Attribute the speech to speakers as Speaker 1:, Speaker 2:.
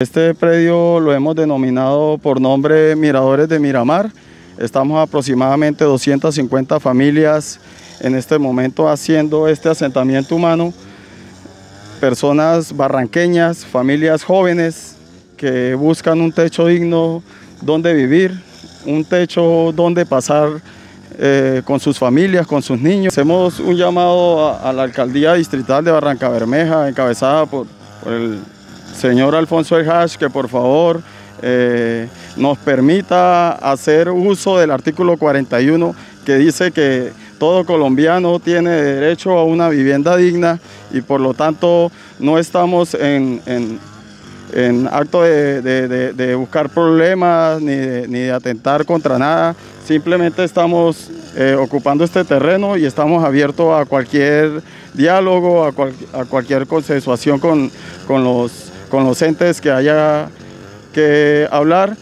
Speaker 1: Este predio lo hemos denominado por nombre Miradores de Miramar. Estamos aproximadamente 250 familias en este momento haciendo este asentamiento humano. Personas barranqueñas, familias jóvenes que buscan un techo digno donde vivir, un techo donde pasar eh, con sus familias, con sus niños. Hacemos un llamado a, la alcaldía distrital de Barranca Bermeja, encabezada por, el señor Alfonso El Hash, que por favor eh, nos permita hacer uso del artículo 41 que dice que todo colombiano tiene derecho a una vivienda digna y por lo tanto no estamos en, acto de, buscar problemas ni de atentar contra nada, Simplemente estamos eh, ocupando este terreno y estamos abiertos a cualquier diálogo, a, cualquier consensuación con, los, con los entes que haya que hablar